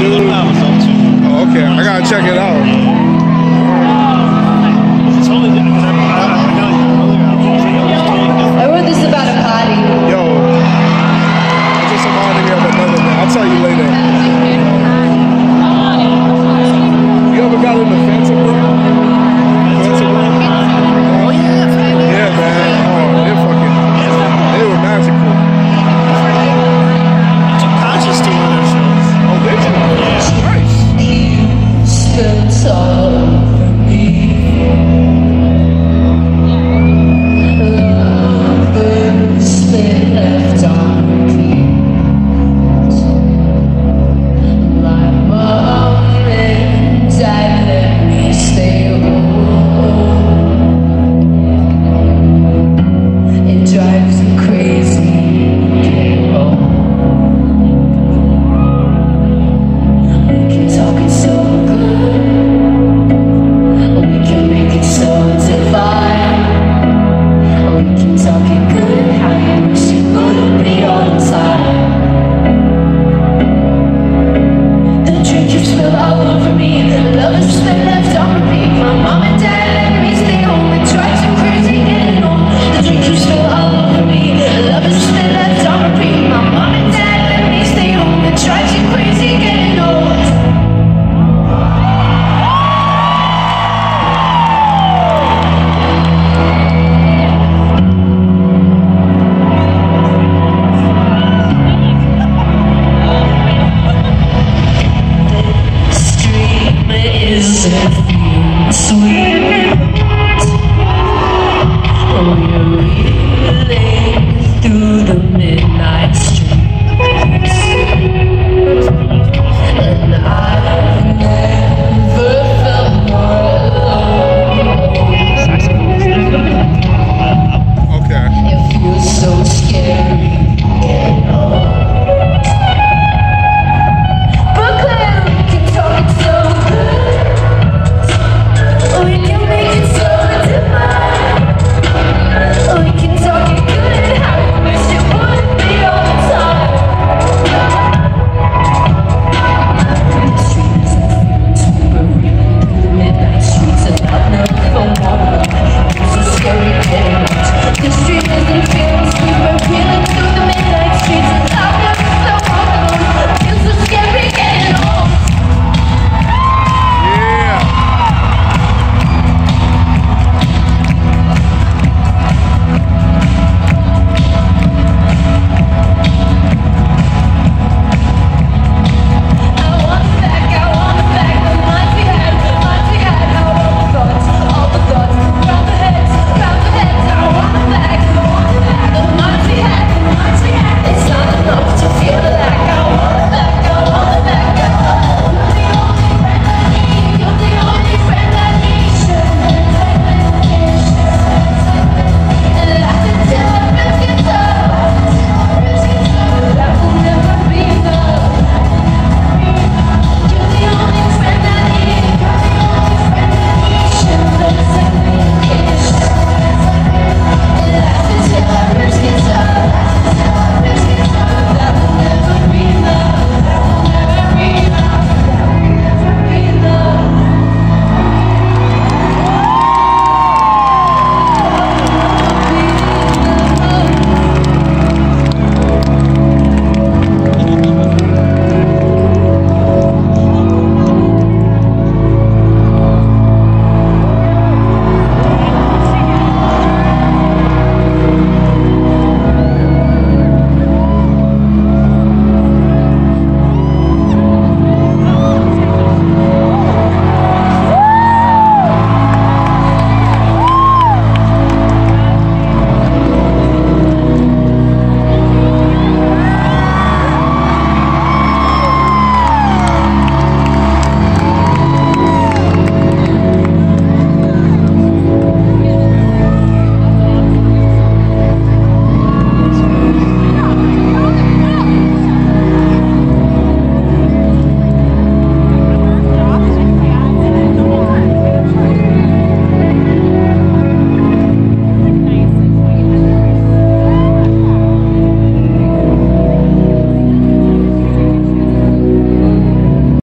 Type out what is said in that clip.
Oh, okay. I gotta check it out. I wrote this about a party. Yo, it just reminded me of another one. I'll tell you later. You ever got in the family? home.